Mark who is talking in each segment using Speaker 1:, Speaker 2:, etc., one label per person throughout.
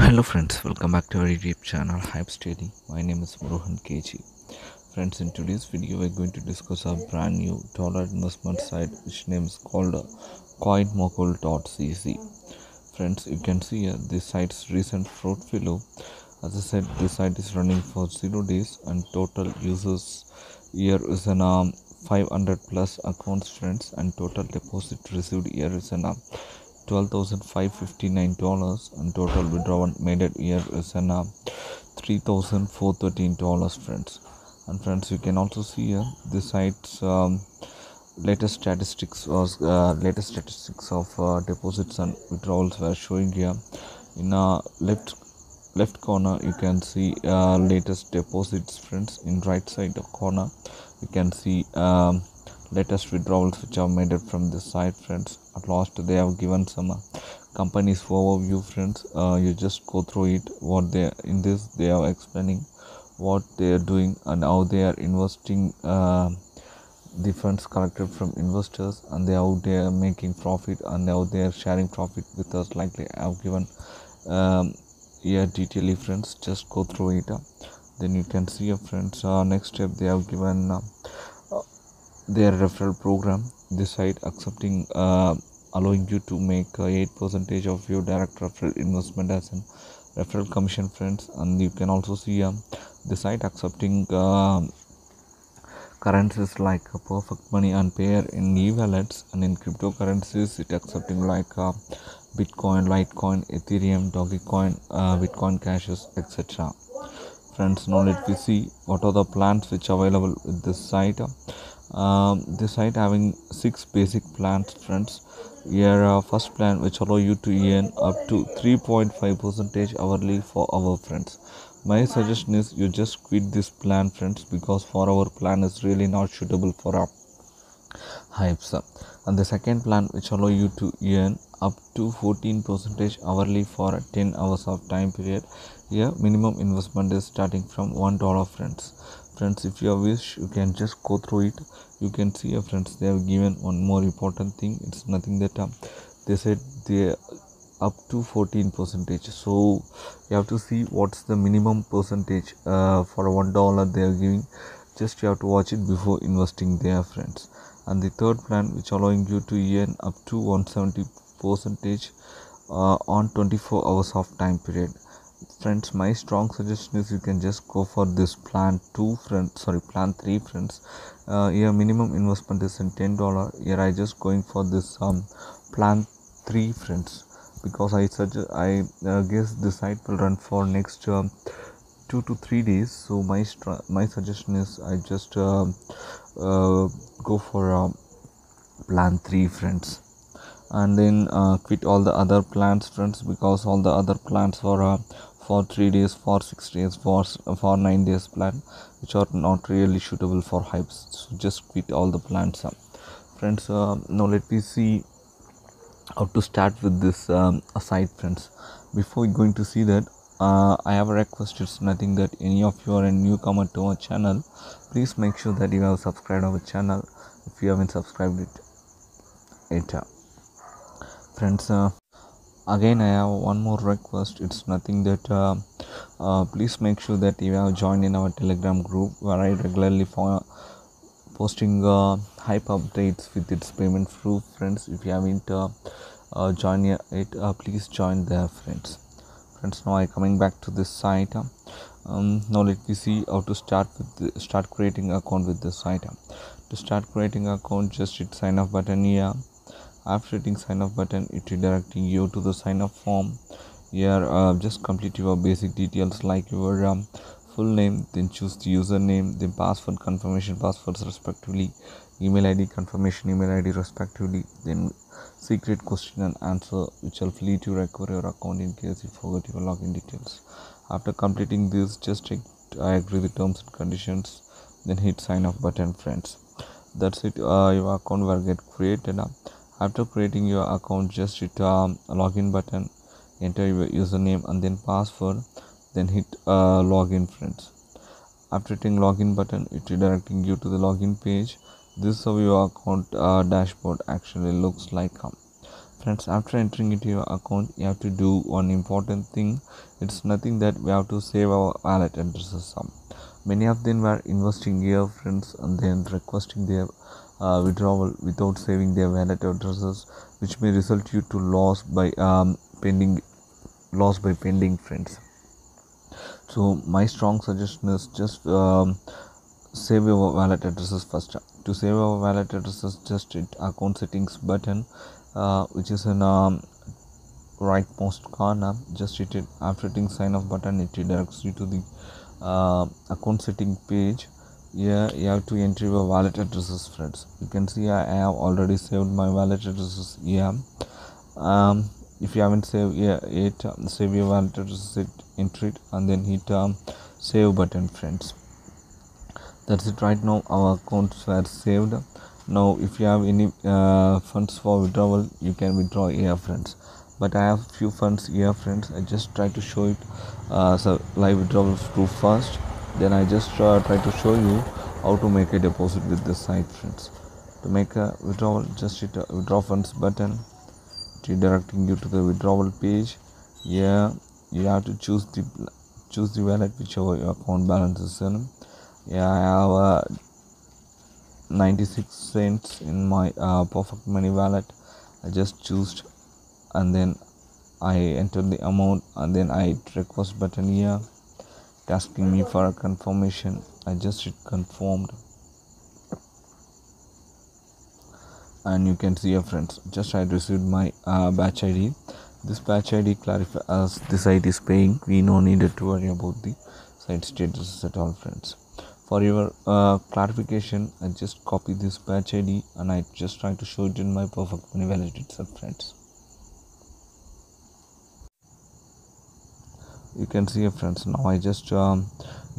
Speaker 1: Hello friends, welcome back to our YouTube channel Hyips Daily. My name is Rohan KG. Friends, in today's video we're going to discuss a brand new dollar investment site which name is called coinmogul.cc. Friends, you can see here this site's recent portfolio. As I said, this site is running for zero days and total users here is an um, 500 plus accounts friends and total deposit received here is an uh, $12,559 and total withdrawal made it here is an uh, $3,413 friends. And friends you can also see here the site's um, latest statistics was uh, latest statistics of uh, deposits and withdrawals were showing here. In uh, left left corner you can see uh, latest deposits friends. In right side corner you can see um, latest withdrawals which are made from this site friends. At last they have given some uh, companies overview friends. Uh, you just go through it what they in this they are explaining what they are doing and how they are investing uh, the funds collected from investors and they how they are making profit and how they are sharing profit with us like they have given um, here detail friends. Just go through it. Uh, then you can see uh, friends uh, next step they have given uh, their referral program this site accepting uh, allowing you to make uh, 8 percentage of your direct referral investment as an referral commission friends. And you can also see um, the site accepting uh, currencies like perfect money and Payeer in e-wallets. And in cryptocurrencies it accepting like uh, bitcoin litecoin ethereum dogecoin uh, bitcoin cashes etc friends now let me see what are the plans which are available with this site um, site having six basic plans friends here uh, first plan which allow you to earn up to 3.5 percentage hourly for our friends my suggestion is you just quit this plan friends because for our plan is really not suitable for our hyips and the second plan which allow you to earn up to 14 percentage hourly for 10 hours of time period. Here minimum investment is starting from one dollar friends friends if you wish you can just go through it. You can see your friends they have given one more important thing. It's nothing that um, they said they up to 14 percentage. So you have to see what's the minimum percentage uh, for one dollar they are giving. Just you have to watch it before investing there friends. And the third plan which allowing you to earn up to 170 percentage uh, on 24 hours of time period friends my strong suggestion is you can just go for this plan 2 friends sorry plan 3 friends. Uh, your minimum investment is in 10 dollar. Here i just going for this um plan 3 friends because i suggest i uh, guess the site will run for next um, two to three days. So my str- my suggestion is i just uh, uh, go for uh, plan 3 friends and then uh, quit all the other plans friends because all the other plans for uh, for 3 days for 6 days for for 9 days plan which are not really suitable for hyips. So just quit all the plans uh. friends uh, now let me see how to start with this um, site friends. Before going to see that uh, i have a request it's nothing that any of you are a newcomer to our channel. Please make sure that you have subscribed our channel. If you haven't subscribed it uh, friends uh, again i have one more request. It's nothing that uh, uh, please make sure that you have joined in our telegram group where i regularly for posting hyip updates with its payment proof. Friends if you haven't joined it please join there friends. Friends now i coming back to this site um, now let me see how to start with the, start creating account with this site. To start creating account just hit sign up button here after hitting sign up button it redirecting you to the sign up form. Here uh, just complete your basic details like your um, full name then choose the username then password confirmation passwords respectively email id confirmation email id respectively then secret question and answer which will lead you to recover your account in case you forget your login details. After completing this just check i agree the terms and conditions then hit sign up button friends. That's it. Uh, your account will get created uh, after creating your account just hit um, a login button enter your username and then password then hit uh, login friends. After hitting login button it redirecting you to the login page. This is how your account uh, dashboard actually looks like um, friends after entering into your account you have to do one important thing. It's nothing that we have to save our wallet addresses some many of them were investing here friends and then requesting their uh, withdrawal without saving their wallet addresses which may result you to loss by um, pending loss by pending friends. So my strong suggestion is just um, save your wallet addresses first. To save your wallet addresses just hit account settings button uh, which is in um, rightmost corner. Just hit it after hitting sign off button it redirects you to the uh, account setting page here you have to enter your wallet addresses friends. You can see i have already saved my wallet addresses here. Um, if you haven't saved yeah, it save your wallet addresses enter it and then hit um, save button friends. That's it right now. Our accounts were saved. Now if you have any uh, funds for withdrawal you can withdraw here friends. But i have few funds here friends. I just try to show it uh, so live withdrawal through first then i just uh, try to show you how to make a deposit with this site friends. To make a withdrawal just hit withdraw funds button redirecting you to the withdrawal page. Here you have to choose the choose the wallet whichever your account balance is in. Yeah i have uh, 96 cents in my uh, perfect money wallet. I just choose and then i enter the amount and then i request button here asking me for a confirmation. I just hit confirmed. And you can see your friends. Just i received my uh, batch id this batch id clarifies as the site is paying. We no needed to worry about the site status at all friends. For your uh, clarification i just copy this batch id and i just try to show it in my perfect money itself friends you can see friends. Now i just um,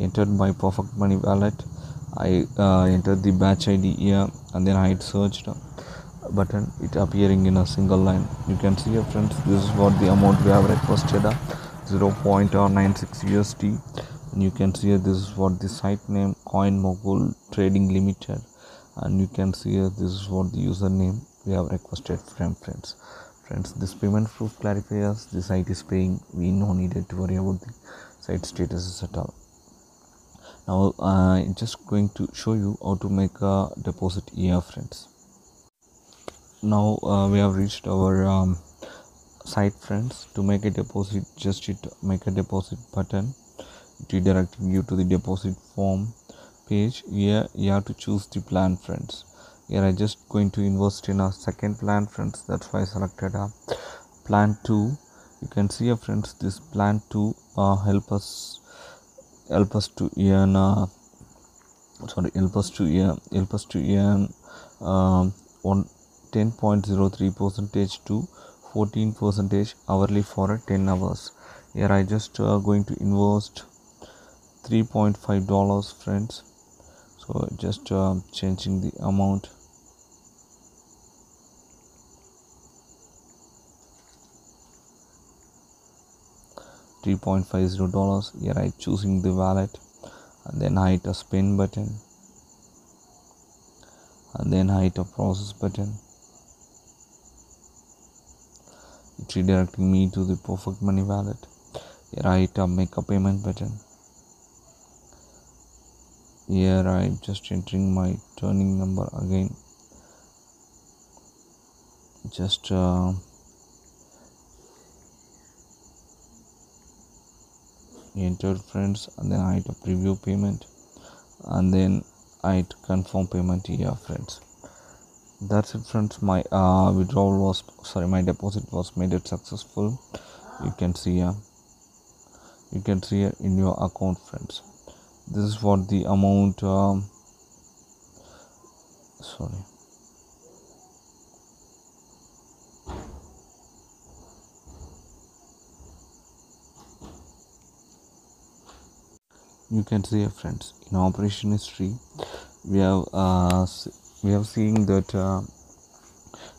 Speaker 1: entered my perfect money wallet. I uh, entered the batch id here and then i searched button it appearing in a single line. You can see your friends this is what the amount we have requested uh, 0.96 usd and you can see this is what the site name coin mogul trading limited. And you can see this is what the username we have requested from friends friends this payment proof clarifies the site is paying. We no needed to worry about the site statuses at all. Now uh, i'm just going to show you how to make a deposit here friends. Now uh, we have reached our um, site friends. To make a deposit just hit make a deposit button. Redirecting you to the deposit form page. Here you have to choose the plan friends here i just going to invest in a second plan friends. That's why i selected a plan 2 you can see here friends this plan 2 uh, help us help us to earn uh, sorry help us to earn help us to earn um, one 10.03 percentage to 14 percentage hourly for 10 hours. Here i just uh, going to invest 3.5 dollars friends. So just uh, changing the amount Three point five zero dollars. Here I choosing the wallet, and then I hit a spin button, and then I hit a process button. It redirecting me to the perfect money wallet. Here I hit a make a payment button. Here I just entering my turning number again. Just uh, entered friends and then I hit preview payment and then I hit confirm payment here friends. That's it friends. My uh, withdrawal was sorry my deposit was made it successful. You can see here you can see here in your account friends. This is what the amount um, sorry you can see friends in operation history we have uh, we have seen that uh,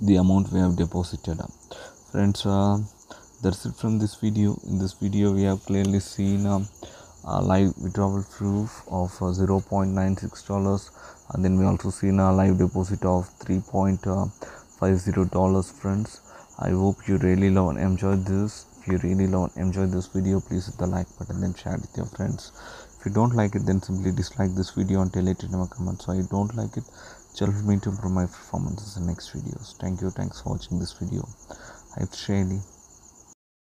Speaker 1: the amount we have deposited. Friends uh, that's it from this video. In this video we have clearly seen um, a live withdrawal proof of uh, 0.96 dollars and then we also seen a live deposit of 3.50 dollars friends. I hope you really love and enjoy this. If you really love and enjoy this video please hit the like button and share it with your friends if you don't like it then simply dislike this video and tell it in my comments. So i don't like it helps me to improve my performances in next videos. Thank you thanks for watching this video. Hyips Daily